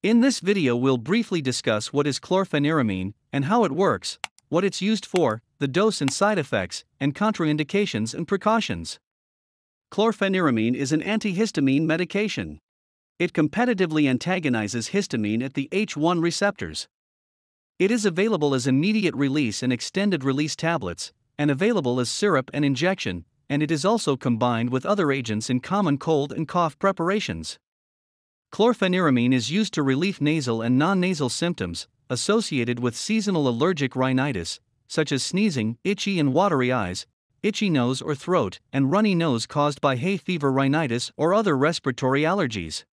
In this video we'll briefly discuss what is chlorpheniramine and how it works, what it's used for, the dose and side effects, and contraindications and precautions. Chlorpheniramine is an antihistamine medication. It competitively antagonizes histamine at the H1 receptors. It is available as immediate release and extended release tablets, and available as syrup and injection, and it is also combined with other agents in common cold and cough preparations. Chlorpheniramine is used to relieve nasal and non nasal symptoms associated with seasonal allergic rhinitis, such as sneezing, itchy and watery eyes, itchy nose or throat, and runny nose caused by hay fever rhinitis or other respiratory allergies.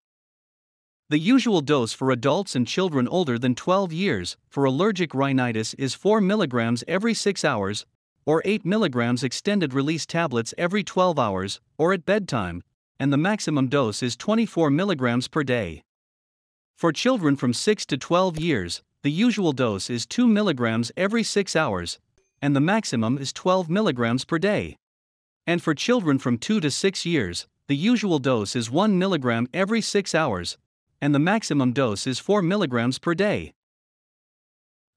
The usual dose for adults and children older than 12 years for allergic rhinitis is 4 mg every 6 hours, or 8 mg extended release tablets every 12 hours, or at bedtime, and the maximum dose is 24 mg per day. For children from 6 to 12 years, the usual dose is 2 mg every 6 hours, and the maximum is 12 mg per day. And for children from 2 to 6 years, the usual dose is 1 mg every 6 hours, and the maximum dose is 4 mg per day.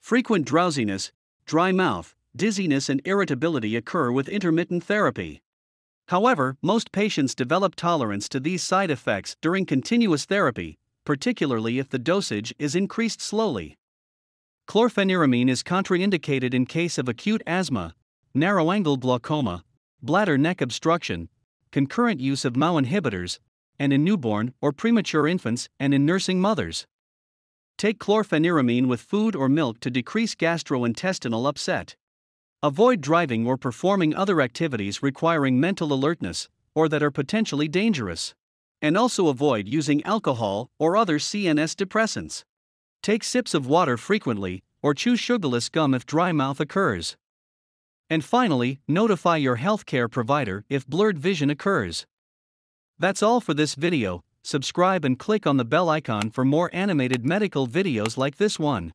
Frequent drowsiness, dry mouth, dizziness, and irritability occur with intermittent therapy. However, most patients develop tolerance to these side effects during continuous therapy, particularly if the dosage is increased slowly. Chlorpheniramine is contraindicated in case of acute asthma, narrow angle glaucoma, bladder neck obstruction, concurrent use of MAO inhibitors, and in newborn or premature infants and in nursing mothers. Take chlorpheniramine with food or milk to decrease gastrointestinal upset. Avoid driving or performing other activities requiring mental alertness or that are potentially dangerous. And also avoid using alcohol or other CNS depressants. Take sips of water frequently or chew sugarless gum if dry mouth occurs. And finally, notify your healthcare provider if blurred vision occurs. That's all for this video. Subscribe and click on the bell icon for more animated medical videos like this one.